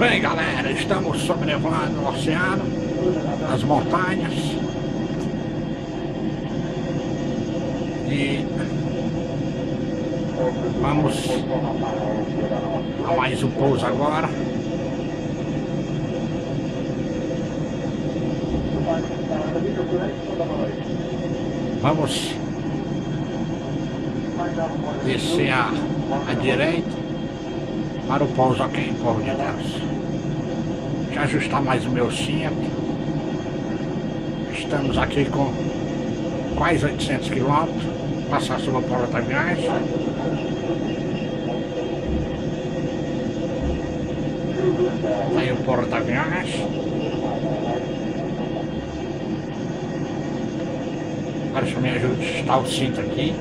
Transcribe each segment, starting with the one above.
Bem, galera, estamos sobrevivendo o oceano, as montanhas. E vamos a mais um pouso agora. Vamos descer à direita para o pouso aqui em Povo de Deus. Deixa eu ajustar mais o meu cinto. Estamos aqui com quase 800 quilômetros. Passar sobre o porta-aviões. Tá aí o porta-aviões. Agora eu me ajustar o cinto aqui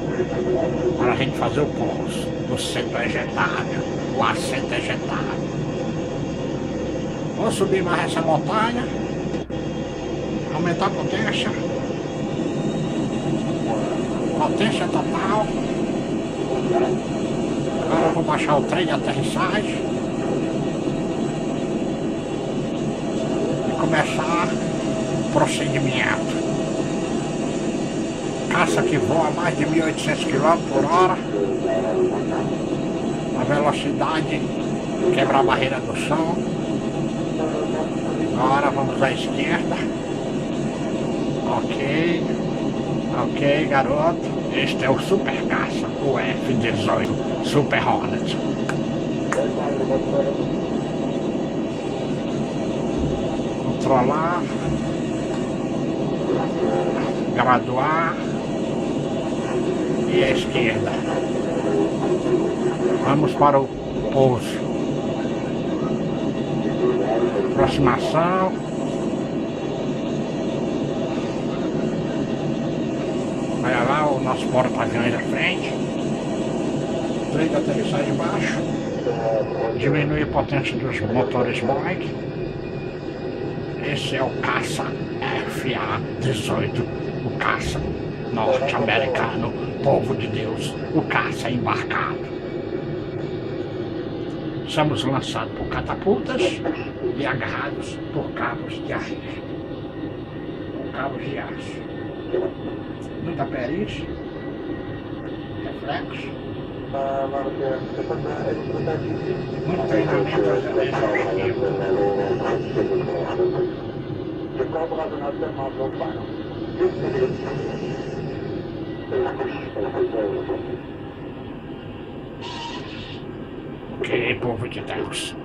para a gente fazer o pouso do centro ejetável, assento ejetável. Vou subir mais essa montanha, aumentar a potência, potência total. Agora eu vou baixar o trem de aterrissagem e começar o procedimento. Caça que voa a mais de 1.800 km por hora. A velocidade quebra a barreira do som. Agora vamos à esquerda. Ok. Ok, garoto. Este é o Super Caça, o F-18 Super Hornet. Controlar. Graduar. E à esquerda. Vamos para o pouso aproximação. Olha lá o nosso porta-aviões à frente. Trem de baixo. Diminui a potência dos motores Boeing. Esse é o caça FA-18, o caça norte-americano, povo de Deus, o caça embarcado. Somos lançados por catapultas e agarrados por cabos de aço. Cabos de aço. Muita perícia, reflexo. Muito treinamento exaustivo. Ok, povo de Deus.